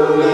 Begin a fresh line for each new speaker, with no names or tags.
Aleluia.